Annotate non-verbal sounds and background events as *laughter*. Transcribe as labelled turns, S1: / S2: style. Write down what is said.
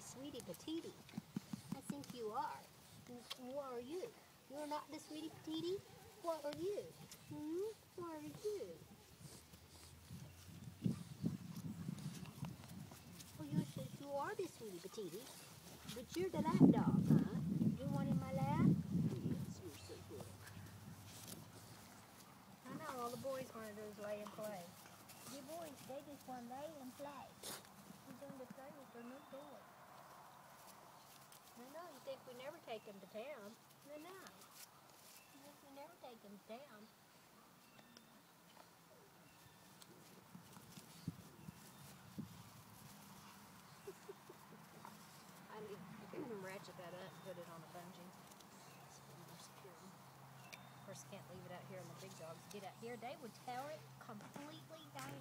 S1: sweetie patootie. I think you are. What are you? You're not the sweetie patootie? What are you? Hmm? What are you? Oh, you says you are the sweetie patootie. But you're the lap dog, huh? You want in my lap? Yes, you're so good. I know all the boys want to lay and play. You boys, they just want to lay and play. Think we never take them to town? No, no. Think we never take them to town? *laughs* I need to ratchet that up put it on a bungee. Of course, can't leave it out here and the big dogs get out here. They would tear it completely down.